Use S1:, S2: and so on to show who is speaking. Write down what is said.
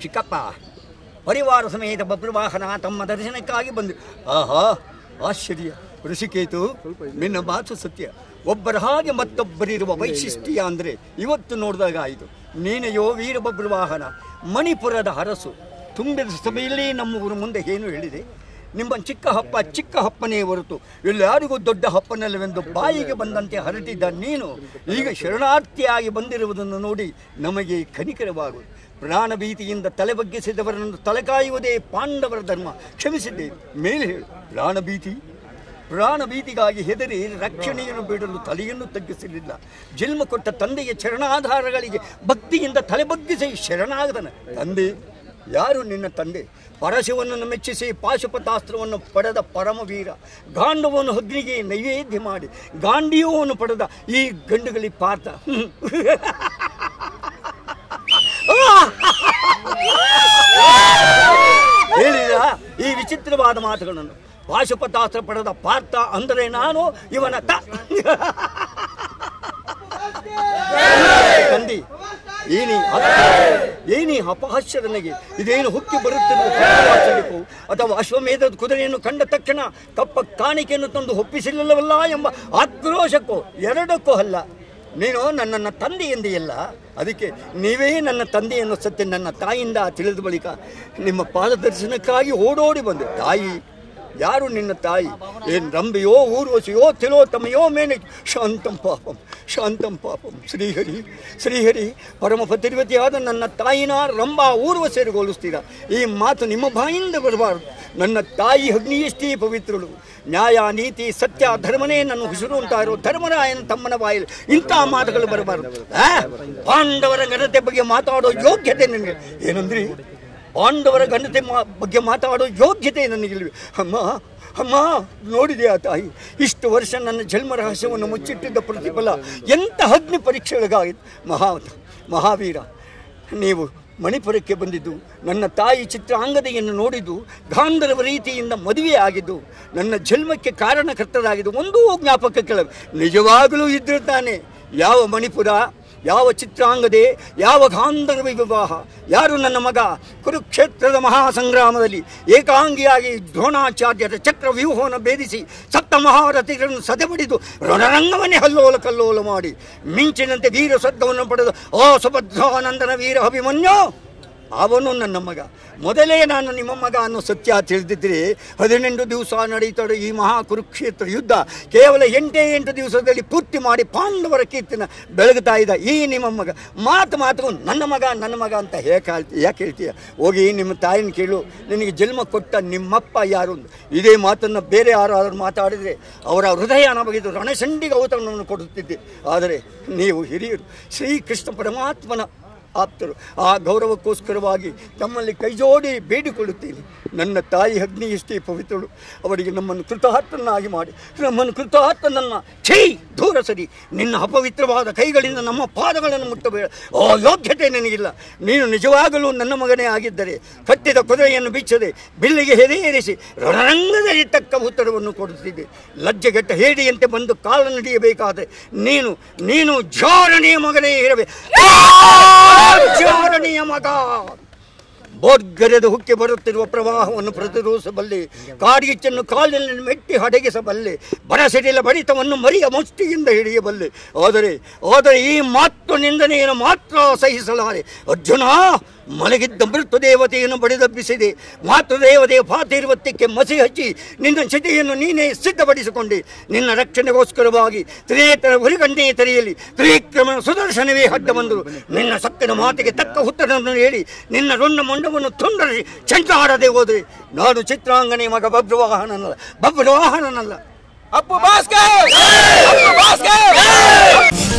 S1: ಚಿಕ್ಕಪ್ಪ ಪರಿವಾರ ಸಮೇತ ಬಬ್ರುವಾಹನ ತಮ್ಮ ದರ್ಶನಕ್ಕಾಗಿ ಬಂದರು ಆಹಾ ಆಶ್ಚರ್ಯ. ಋಷಿಕೇತು ನಿನ್ನ ಮಾತು ಸತ್ಯ. ಒಬ್ಬರ ಹಾಗೆ ಮತ್ತೊಬ್ಬರಿರುವ ವೈಶಿಷ್ಟ್ಯ ಅಂದರೆ ಇವತ್ತು ನೋಡಿದಾಗ ಆಯಿತು ನೀನೆಯೋ ವೀರಬಬ್ರುವಾಹನ ಮಣಿಪುರದ ಅರಸು ತುಂಬಿದ ಸಭೆಯಲ್ಲಿ ನಮ್ಮೂರು ಮುಂದೆ ಏನು ಹೇಳಿದೆ? ನಿಮ್ಮ ಚಿಕ್ಕ ಹಪ್ಪ ಚಿಕ್ಕ ಹಪ್ಪನೇ ಹೊರತು. ಎಲ್ಲರಿಗೂ ದೊಡ್ಡ ಹಪ್ಪನಲ್ಲವೆಂದು ಬಾಯಿಗೆ ಬಂದಂತೆ ಹರಟಿದ್ದ ನೀನು, ಈಗ ಶರಣಾರ್ಥಿಯಾಗಿ ಬಂದಿರುವುದನ್ನು ನೋಡಿ ನಮಗೆ ಕನಿಕರವಾಗುವುದು. ಪ್ರಾಣ ಭೀತಿಯಿಂದ ತಲೆ ಬಗ್ಗಿಸಿದವರನ್ನು ತಲೆಕಾಯುವುದೇ ಪಾಂಡವರ ಧರ್ಮ. ಕ್ಷಮಿಸಿದ್ದೆ, ಮೇಲೆ ಹೇಳು. ಪ್ರಾಣಭೀತಿ? ಪ್ರಾಣ ಭೀತಿಗಾಗಿ ಹೆದರಿ ರಕ್ಷಣೆಯನ್ನು ಬಿಡಲು ತಲೆಯನ್ನು ತಗ್ಗಿಸಲಿಲ್ಲ. ಜನ್ಮ ಕೊಟ್ಟ ತಂದೆಯ ಚರಣಾಧಾರಗಳಿಗೆ ಭಕ್ತಿಯಿಂದ ತಲೆ ಬಗ್ಗಿಸಿ ಶರಣಾಗದನ. ತಂದೆ, ಯಾರು ನಿನ್ನ ತಂದೆ? ಪರಶುವನ್ನು ಮೆಚ್ಚಿಸಿ ಪಾಶುಪತಾಸ್ತ್ರವನ್ನು ಪಡೆದ ಪರಮವೀರ ಗಾಂಡವನ್ನು ಅಗ್ನಿಗೆ ನೈವೇದ್ಯ ಮಾಡಿ ಗಾಂಡಿಯೋವನ್ನು ಪಡೆದ ಈ ಗಂಡುಗಳಿ ಹ್ಮ್. ಹೇಳಿದ ಈ ವಿಚಿತ್ರವಾದ ಮಾತುಗಳನ್ನು ಪಾಶುಪತಾಸ್ತ್ರ ಪಡೆದ ಪಾರ್ಥ ಅಂದರೆ ನಾನು ಇವನ ತ ತಂದಿ ಏನಿ ಏನಿ ಅಪಹಾಸ್ಯ ನನಗೆ ಇದೇನು ಹುಕ್ಕಿ ಬರುತ್ತೆ ಅಥವಾ ಅಶ್ವಮೇಧದ ಕುದುರೆಯನ್ನು ಕಂಡ ತಕ್ಷಣ ಕಪ್ಪ ಕಾಣಿಕೆಯನ್ನು ತಂದು ಒಪ್ಪಿಸಲಿಲ್ಲವಲ್ಲ ಎಂಬ ಆಕ್ರೋಶಕ್ಕೂ ಎರಡಕ್ಕೂ ಅಲ್ಲ. ನೀನು ನನ್ನನ್ನು ತಂದೆ ಅದಕ್ಕೆ ನೀವೇ ನನ್ನ ತಂದೆಯನ್ನು ಸತ್ಯ ನನ್ನ ತಾಯಿಯಿಂದ ತಿಳಿದ ಬಳಿಕ ನಿಮ್ಮ ಪಾದದರ್ಶನಕ್ಕಾಗಿ ಓಡೋಡಿ ಬಂದೆ. ತಾಯಿ, ಯಾರು ನಿನ್ನ ತಾಯಿ? ಏನ್ ರಂಬೆಯೋ ಊರ್ವಶಿಯೋ ತಿಲೋತ್ತಮೆಯೋ ಮೇನೆ ಶಾಂತಂ ಪಾಪಂ ಶಾಂತಂ ಪಾಪಂ. ಶ್ರೀಹರಿ ಶ್ರೀಹರಿ ಪರಮ ಪತಿರ್ವತಿಯಾದ ನನ್ನ ತಾಯಿನ ರಂಬಾ ಊರ್ವಶಿಯರು ಹೋಲಿಸ್ತೀರಾ. ಈ ಮಾತು ನಿಮ್ಮ ಬಾಯಿಂದ ಬರಬಾರದು. ನನ್ನ ತಾಯಿ ಅಗ್ನಿಯಷ್ಟೇ ಪವಿತ್ರಳು. ನ್ಯಾಯ ನೀತಿ ಸತ್ಯ ಧರ್ಮನೇ ನನ್ನ ಹುಸಿರು ಅಂತ ಇರೋ ಧರ್ಮರಾಯನ ತಮ್ಮನ ಬಾಯಲ್ಲಿ ಇಂಥ ಮಾತುಗಳು ಬರಬಾರದು. ಆ? ಪಾಂಡವರ ಘನತೆ ಬಗ್ಗೆ ಮಾತಾಡೋ ಯೋಗ್ಯತೆ ನನಗೆ. ಏನಂದ್ರಿ? ಪಾಂಡವರ ಘನತೆ ಮಾ ಬಗ್ಗೆ ಮಾತಾಡೋ ಯೋಗ್ಯತೆ ನನಗಿಲ್ವಿ? ಅಮ್ಮ ಅಮ್ಮ, ನೋಡಿದೆಯಾ ತಾಯಿ? ಇಷ್ಟು ವರ್ಷ ನನ್ನ ಜನ್ಮ ರಹಸ್ಯವನ್ನು ಮುಚ್ಚಿಟ್ಟಿದ್ದ ಪ್ರತಿಫಲ ಎಂಥ ಅಗ್ನಿ ಪರೀಕ್ಷೆಗಳಿಗಾಗಿತ್ತು ಮಹಾ ಮಹಾವೀರ, ನೀವು ಮಣಿಪುರಕ್ಕೆ ಬಂದಿದ್ದು, ನನ್ನ ತಾಯಿ ಚಿತ್ರಾಂಗದೆಯನ್ನು ನೋಡಿದ್ದು, ಗಾಂಧರ್ವ ರೀತಿಯಿಂದ ಮದುವೆ ಆಗಿದ್ದು, ನನ್ನ ಜನ್ಮಕ್ಕೆ ಕಾರಣಕರ್ತರಾಗಿದ್ದು, ಒಂದೂ ಜ್ಞಾಪಕ ಕೆಳ ನಿಜವಾಗಲೂ ಇದ್ದಿರ್ತಾನೆ. ಯಾವ ಮಣಿಪುರ? ಯಾವ ಚಿತ್ರಾಂಗದೆ, ಯಾವ ಗಾಂಧರ್ವ ವಿವಾಹ, ಯಾರು ನನ್ನ ಮಗ? ಕುರುಕ್ಷೇತ್ರದ ಮಹಾಸಂಗ್ರಾಮದಲ್ಲಿ ಏಕಾಂಗಿಯಾಗಿ ದ್ರೋಣಾಚಾರ್ಯರ ಚಕ್ರ ವ್ಯೂಹವನ್ನು ಭೇದಿಸಿ ಸಪ್ತ ಮಹಾರಥಿಗಳನ್ನು ಸದೆಬಡಿದು ರಣರಂಗವನ್ನೇ ಹಲ್ಲೋಲ ಕಲ್ಲೋಲ ಮಾಡಿ ಮಿಂಚಿನಂತೆ ವೀರ ಸದ್ದವನ್ನು ಪಡೆದು ಆ ಸುಭದ್ರಾನಂದನ ವೀರ ಅಭಿಮನ್ಯು ಅವನು ನನ್ನ ಮಗ. ಮೊದಲೇ ನಾನು ನಿಮ್ಮ ಮಗ ಅನ್ನೋ ಸತ್ಯ ತಿಳಿದಿದ್ದರೆ ಹದಿನೆಂಟು ದಿವಸ ನಡೀತಾಳೆ ಈ ಮಹಾ ಕುರುಕ್ಷೇತ್ರ ಯುದ್ಧ ಕೇವಲ ಎಂಟೇ ಎಂಟು ದಿವಸದಲ್ಲಿ ಪೂರ್ತಿ ಮಾಡಿ ಪಾಂಡವರ ಕೀರ್ತಿನ ಬೆಳಗುತ್ತಾ ಇದ್ದ ಈ ನಿಮ್ಮ ಮಗ, ಮಾತು ಮಾತು ನನ್ನ ಮಗ ನನ್ನ ಮಗ ಅಂತ ಹೇಗೆ ಹೇಳ್ತಿ ಯಾಕೆ ಹೇಳ್ತೀಯ? ಹೋಗಿ ನಿಮ್ಮ ತಾಯಿನ ಕೇಳು. ನಿನಗೆ ಜನ್ಮ ಕೊಟ್ಟ ನಿಮ್ಮಪ್ಪ ಯಾರು. ಇದೇ ಮಾತನ್ನು ಬೇರೆ ಯಾರಾದರೂ ಮಾತಾಡಿದರೆ ಅವರ ಹೃದಯ ನಮಗಿದು ರಣಸಂಡಿಗೆ ಅವತರಣವನ್ನು ಕೊಡುತ್ತಿದ್ದೆ ಆದರೆ ನೀವು ಹಿರಿಯರು, ಶ್ರೀಕೃಷ್ಣ ಪರಮಾತ್ಮನ ಆಪ್ತರು. ಆ ಗೌರವಕ್ಕೋಸ್ಕರವಾಗಿ ತಮ್ಮಲ್ಲಿ ಕೈಜೋಡಿ ಬೇಡಿಕೊಳ್ಳುತ್ತೇನೆ. ನನ್ನ ತಾಯಿ ಅಗ್ನಿ ಎಷ್ಟೇ ಪವಿತ್ರಳು, ಅವರಿಗೆ ನಮ್ಮನ್ನು ಕೃತಾರ್ಥನಾಗಿ ಮಾಡಿ. ನಮ್ಮನ್ನು ಕೃತಾರ್ಥನನ್ನ ಛೀ, ದೂರ ಸರಿ. ನಿನ್ನ ಅಪವಿತ್ರವಾದ ಕೈಗಳಿಂದ ನಮ್ಮ ಪಾದಗಳನ್ನು ಮುಟ್ಟಬೇಡ. ಆ ಯೋಗ್ಯತೆ ನನಗಿಲ್ಲ. ನೀನು ನಿಜವಾಗಲೂ ನನ್ನ ಮಗನೇ ಆಗಿದ್ದರೆ ಕಟ್ಟಿದ ಕುದುರೆಯನ್ನು ಬಿಚ್ಚದೆ ಬಿಲ್ಲಿಗೆ ಹೆದೆಯೇರಿಸಿ ರಣರಂಗದಲ್ಲಿ ತಕ್ಕ ಉತ್ತರವನ್ನು ಕೊಡುತ್ತಿದ್ದೆ. ಲಜ್ಜೆಗೆಟ್ಟ ಹೇಡಿಯಂತೆ ಬಂದು ಕಾಲ ನಡೆಯಬೇಕಾದರೆ ನೀನು ನೀನು ಜೋರಣಿಯ ಮಗನೇ ಇರಬೇಕು. ಜಾರಣಿಯ ಮಗ ಬೋರ್ಗರೆದು ಹುಕ್ಕಿ ಬರುತ್ತಿರುವ ಪ್ರವಾಹವನ್ನು ಪ್ರತಿರೋಧಿಸಬಲ್ಲೆ ಕಾಡಿಗಿಚ್ಚನ್ನು ಕಾಲಿನಲ್ಲಿ ಮೆಟ್ಟಿ ಹಡಗಿಸಬಲ್ಲೆ, ಬರಸಿಡಿಲ ಬಡಿತವನ್ನು ಮರಿಯ ಮುಷ್ಟಿಯಿಂದ ಹಿಡಿಯಬಲ್ಲೆ. ಆದರೆ ಆದರೆ ಈ ಮಾತು ನಿಂದನೆಯನ್ನು ಮಾತ್ರ ಸಹಿಸಲಾರೆ. ಅರ್ಜುನ ಮಲಗಿದ್ದ ಮೃತ ದೇವತೆಯನ್ನು ಬಡಿದಬ್ಬಿಸಿದೆ. ಮಾತೃದೇವತೆಯ ಪಾತಿರ್ವತ್ಯಕ್ಕೆ ಮಸಿ ಹಚ್ಚಿ ನಿನ್ನ ಚಿತೆಯನ್ನು ನೀನೇ ಸಿದ್ಧಪಡಿಸಿಕೊಂಡೆ. ನಿನ್ನ ರಕ್ಷಣೆಗೋಸ್ಕರವಾಗಿ ತ್ರಿನೇತರ ಹುರಿಗಂಡೇ ತೆರೆಯಲಿ ತ್ರಿವಿಕ್ರಮನ ಸುದರ್ಶನವೇ ಅಡ್ಡ ಬಂದರು ನಿನ್ನ ಸತ್ತಿನ ಮಾತಿಗೆ ತಕ್ಕ ಉತ್ತರವನ್ನು ಹೇಳಿ ನಿನ್ನ ರೊನ್ನ ಮೊಂಡವನ್ನು ತುಂಡರಿ ಚಂಟಾಡದೆ ಹೋದರೆ ನಾನು ಚಿತ್ರಾಂಗನೆ ಮಗ ಬಬ್ರುವಾಹನನಲ್ಲ
S2: ಭಾಸ್ಕರ್! ಅಪ್ಪು ಭಾಸ್ಕರ್!